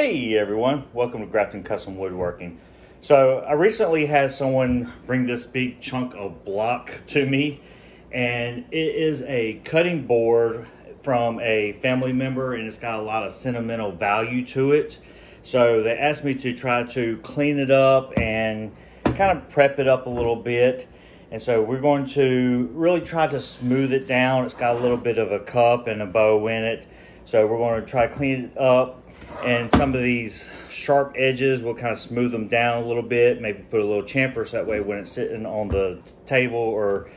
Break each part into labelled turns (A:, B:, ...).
A: Hey everyone, welcome to Grafton Custom Woodworking. So I recently had someone bring this big chunk of block to me and it is a cutting board from a family member and it's got a lot of sentimental value to it. So they asked me to try to clean it up and kind of prep it up a little bit. And so we're going to really try to smooth it down. It's got a little bit of a cup and a bow in it. So we're going to try to clean it up and some of these sharp edges we'll kind of smooth them down a little bit maybe put a little chamfer so that way when it's sitting on the table or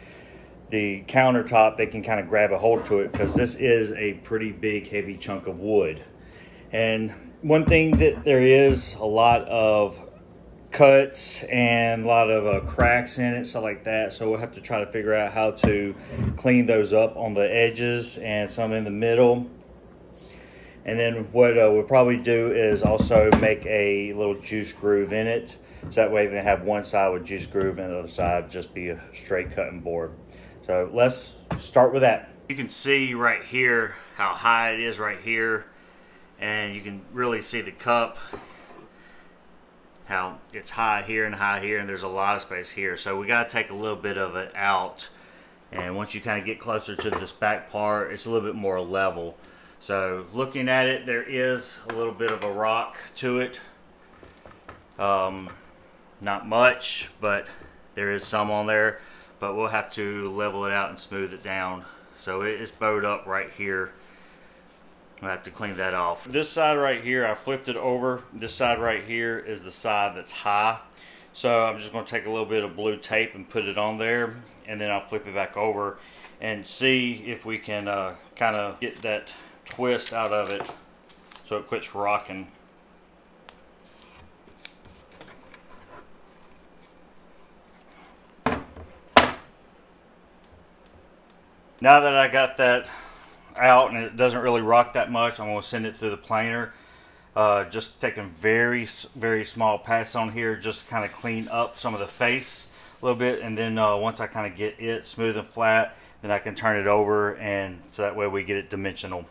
A: the countertop they can kind of grab a hold to it because this is a pretty big heavy chunk of wood. And one thing that there is a lot of cuts and a lot of uh, cracks in it stuff like that so we'll have to try to figure out how to clean those up on the edges and some in the middle and then what uh, we'll probably do is also make a little juice groove in it. So that way we can have one side with juice groove and the other side just be a straight cutting board. So let's start with that. You can see right here how high it is right here. And you can really see the cup, how it's high here and high here and there's a lot of space here. So we got to take a little bit of it out. And once you kind of get closer to this back part, it's a little bit more level. So looking at it, there is a little bit of a rock to it. Um, not much, but there is some on there. But we'll have to level it out and smooth it down. So it is bowed up right here. We'll have to clean that off. This side right here, I flipped it over. This side right here is the side that's high. So I'm just going to take a little bit of blue tape and put it on there. And then I'll flip it back over and see if we can uh, kind of get that twist out of it so it quits rocking. Now that I got that out and it doesn't really rock that much, I'm going to send it through the planer. Uh, just taking very, very small pass on here just to kind of clean up some of the face a little bit. And then uh, once I kind of get it smooth and flat, then I can turn it over and so that way we get it dimensional.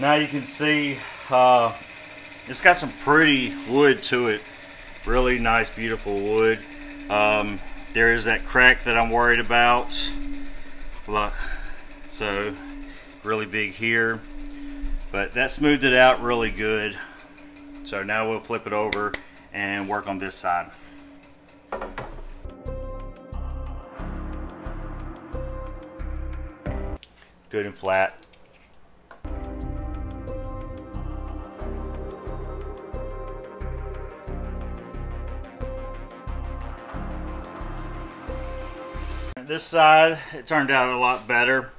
A: Now you can see uh, it's got some pretty wood to it. Really nice, beautiful wood. Um, there is that crack that I'm worried about. Look, so really big here. But that smoothed it out really good. So now we'll flip it over and work on this side. Good and flat. This side, it turned out a lot better.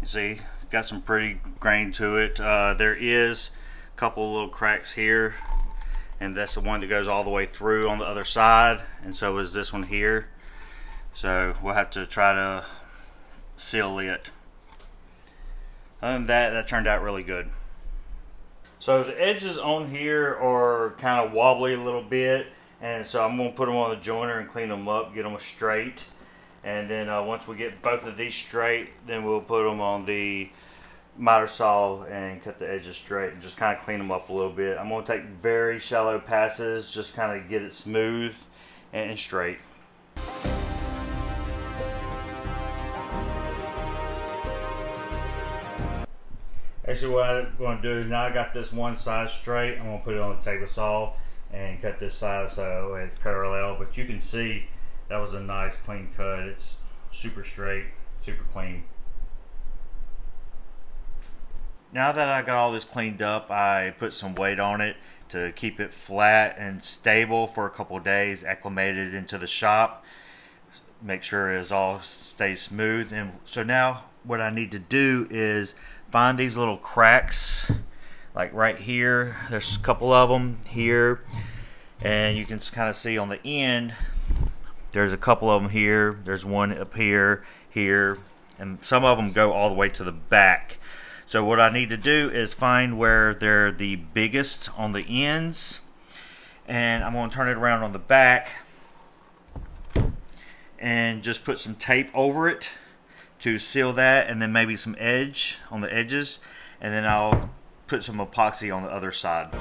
A: You see, got some pretty grain to it. Uh, there is a couple little cracks here, and that's the one that goes all the way through on the other side, and so is this one here. So we'll have to try to seal it. Other than that, that turned out really good. So the edges on here are kind of wobbly a little bit, and so I'm going to put them on the jointer and clean them up, get them straight and then uh, once we get both of these straight then we'll put them on the miter saw and cut the edges straight and just kind of clean them up a little bit. I'm going to take very shallow passes just kind of get it smooth and straight. Actually what I'm going to do is now I got this one side straight I'm going to put it on the table saw and cut this side so it's parallel but you can see that was a nice clean cut. It's super straight, super clean. Now that I got all this cleaned up, I put some weight on it to keep it flat and stable for a couple days, acclimated into the shop, make sure it all stays smooth. And so now what I need to do is find these little cracks like right here. There's a couple of them here and you can kind of see on the end there's a couple of them here. There's one up here, here, and some of them go all the way to the back. So what I need to do is find where they're the biggest on the ends. And I'm going to turn it around on the back. and just put some tape over it to seal that and then maybe some edge on the edges and then I'll put some epoxy on the other side.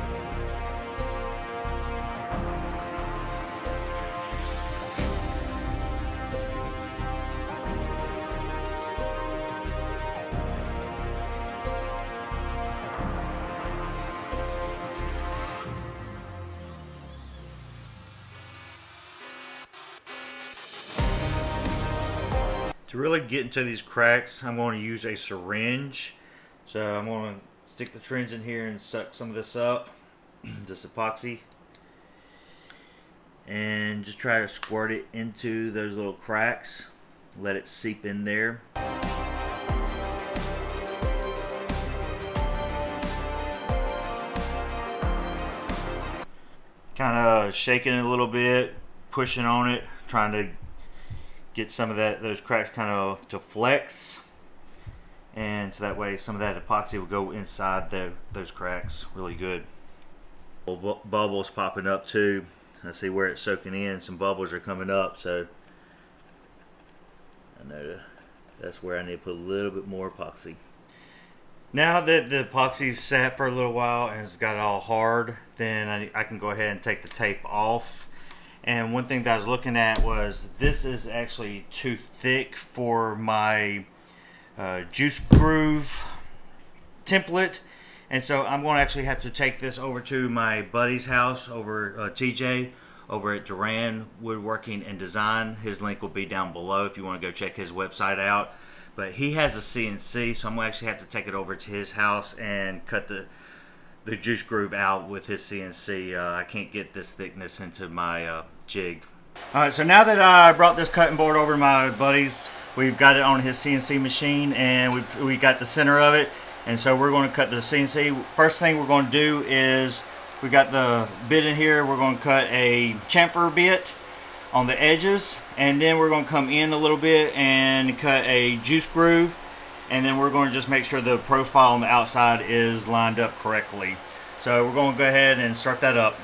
A: Get into these cracks, I'm going to use a syringe. So I'm going to stick the syringe in here and suck some of this up, this epoxy. And just try to squirt it into those little cracks. Let it seep in there. Kind of shaking it a little bit, pushing on it, trying to get some of that those cracks kind of to flex. And so that way some of that epoxy will go inside the, those cracks really good. Bubbles popping up too. I see where it's soaking in. Some bubbles are coming up so I know that's where I need to put a little bit more epoxy. Now that the epoxy's sat for a little while and it's got all hard then I, I can go ahead and take the tape off and one thing that I was looking at was this is actually too thick for my uh, juice groove template. And so I'm going to actually have to take this over to my buddy's house over uh, TJ over at Doran Woodworking and Design. His link will be down below if you want to go check his website out. But he has a CNC, so I'm going to actually have to take it over to his house and cut the the juice groove out with his CNC. Uh, I can't get this thickness into my uh, jig. All right, so now that I brought this cutting board over to my buddies, we've got it on his CNC machine and we've we got the center of it. And so we're going to cut the CNC. First thing we're going to do is we got the bit in here. We're going to cut a chamfer bit on the edges and then we're going to come in a little bit and cut a juice groove and then we're going to just make sure the profile on the outside is lined up correctly. So we're going to go ahead and start that up.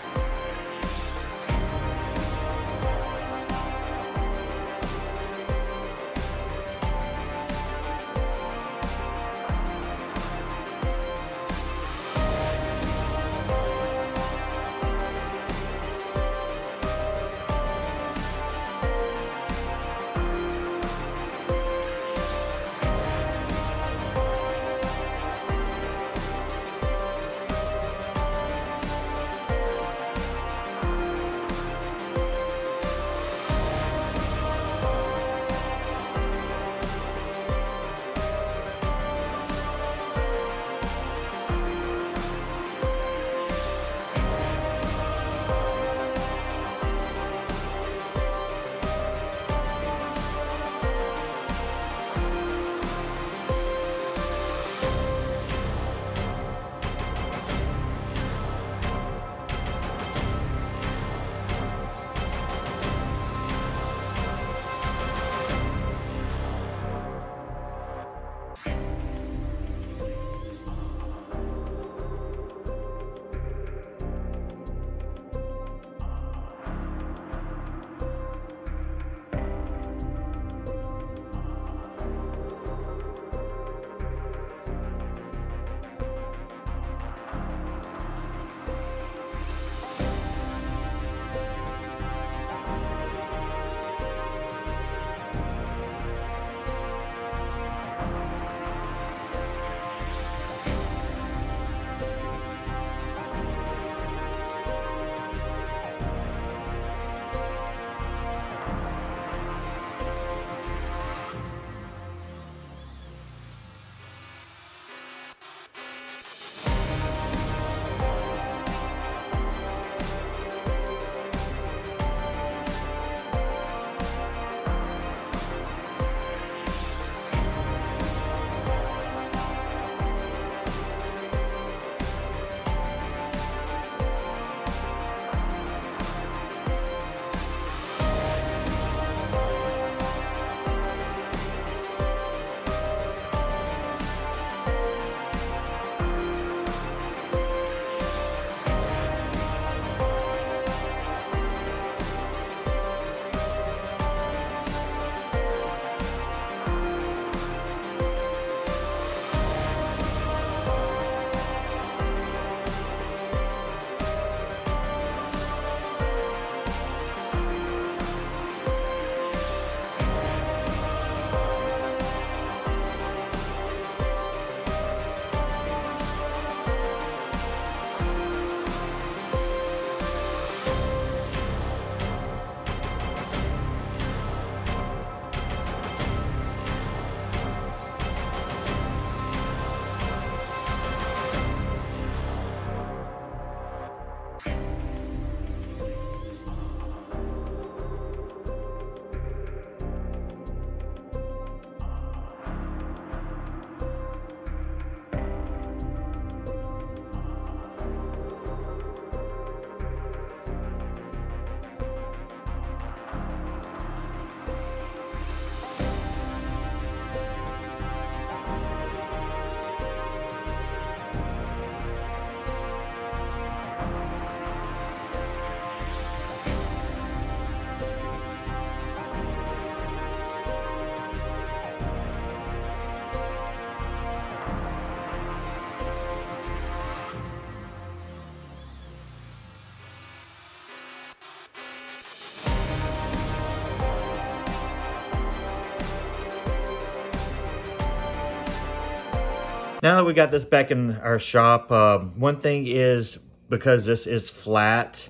A: Now that we got this back in our shop, uh, one thing is because this is flat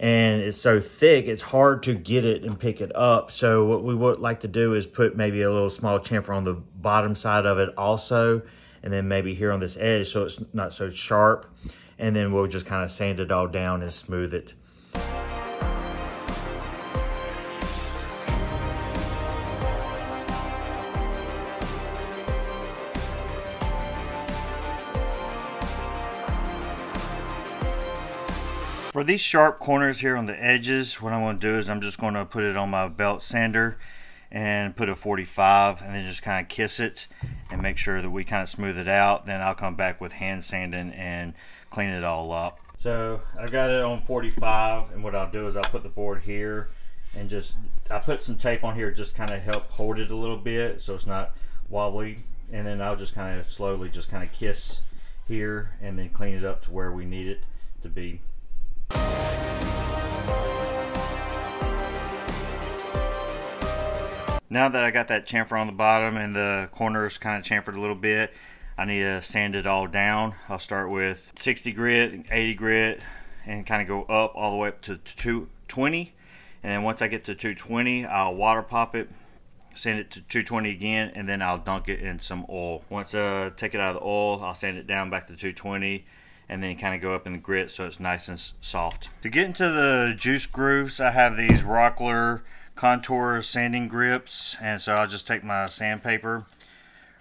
A: and it's so thick, it's hard to get it and pick it up. So what we would like to do is put maybe a little small chamfer on the bottom side of it also, and then maybe here on this edge so it's not so sharp. And then we'll just kind of sand it all down and smooth it. For these sharp corners here on the edges, what I'm going to do is I'm just going to put it on my belt sander and put a 45 and then just kind of kiss it and make sure that we kind of smooth it out. Then I'll come back with hand sanding and clean it all up. So I got it on 45 and what I'll do is I'll put the board here and just, I put some tape on here just kind of help hold it a little bit so it's not wobbly. And then I'll just kind of slowly just kind of kiss here and then clean it up to where we need it to be. Now that I got that chamfer on the bottom and the corners kind of chamfered a little bit, I need to sand it all down. I'll start with 60 grit, 80 grit, and kind of go up all the way up to 220. And then once I get to 220, I'll water pop it, sand it to 220 again, and then I'll dunk it in some oil. Once I uh, take it out of the oil, I'll sand it down back to 220 and then kind of go up in the grit so it's nice and soft. To get into the juice grooves, I have these Rockler contour sanding grips, and so I'll just take my sandpaper,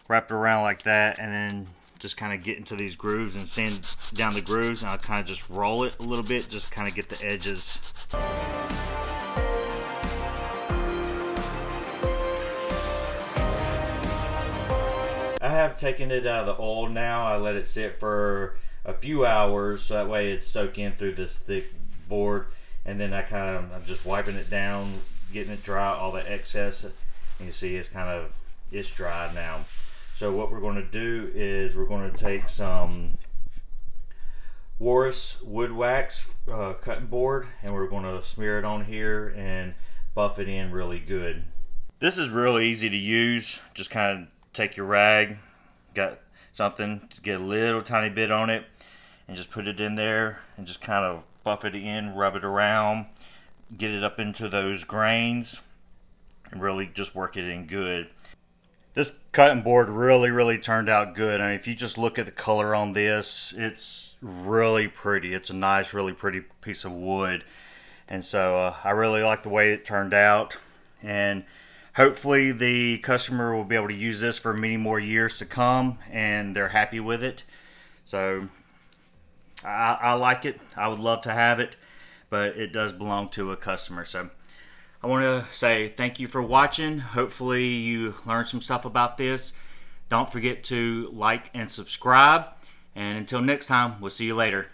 A: wrap it around like that, and then just kind of get into these grooves and sand down the grooves, and I'll kind of just roll it a little bit, just kind of get the edges. I have taken it out of the oil now. I let it sit for a few hours so that way it's soak in through this thick board and then I kind of I'm just wiping it down getting it dry all the excess and you see it's kind of it's dry now. So what we're going to do is we're going to take some Walrus wood wax uh, cutting board and we're going to smear it on here and buff it in really good. This is really easy to use. Just kind of take your rag got something to get a little tiny bit on it and just put it in there and just kind of buff it in, rub it around, get it up into those grains, and really just work it in good. This cutting board really, really turned out good. I mean, if you just look at the color on this, it's really pretty. It's a nice, really pretty piece of wood. And so uh, I really like the way it turned out. And hopefully the customer will be able to use this for many more years to come and they're happy with it. So I, I like it. I would love to have it, but it does belong to a customer. So I want to say thank you for watching. Hopefully you learned some stuff about this. Don't forget to like and subscribe. And until next time, we'll see you later.